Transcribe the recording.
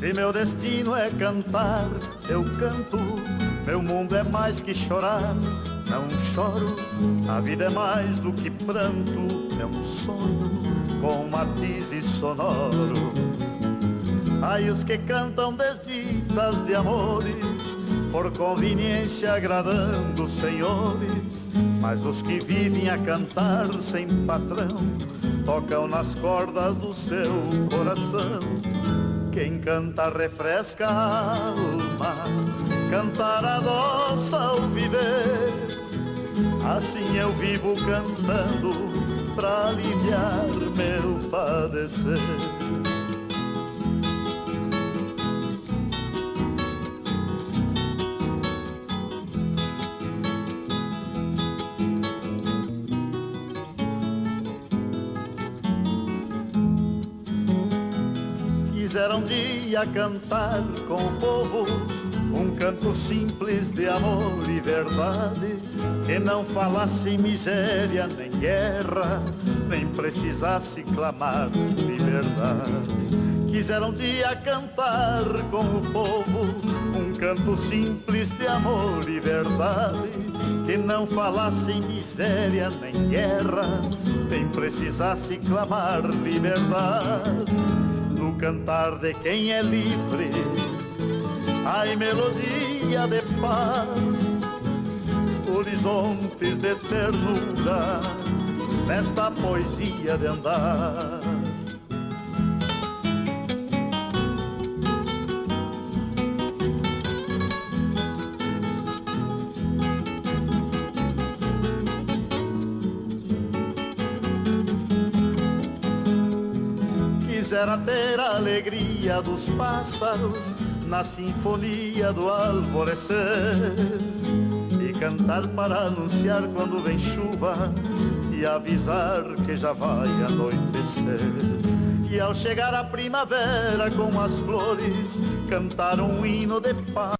Se meu destino é cantar, eu canto. Meu mundo é mais que chorar, não choro. A vida é mais do que pranto, é um sonho com matizes sonoro. Ai, os que cantam desditas de amores, por conveniência agradando senhores, mas os que vivem a cantar sem patrão, tocam nas cordas do seu coração. Quem canta refresca a alma, cantar adoça ao viver. Assim eu vivo cantando pra aliviar meu padecer. Quisera um dia cantar com o povo um canto simples de amor e verdade que não falasse miséria nem guerra, nem precisasse clamar liberdade. Quisera um dia cantar com o povo um canto simples de amor e verdade que não falasse miséria nem guerra, nem precisasse clamar liberdade. No cantar de quem é livre, ai melodia de paz horizontes de ternura nesta poesia de andar. Quisera ter a alegria dos pássaros na sinfonia do alvorecer cantar para anunciar quando vem chuva e avisar que já vai anoitecer. E ao chegar a primavera com as flores, cantar um hino de paz.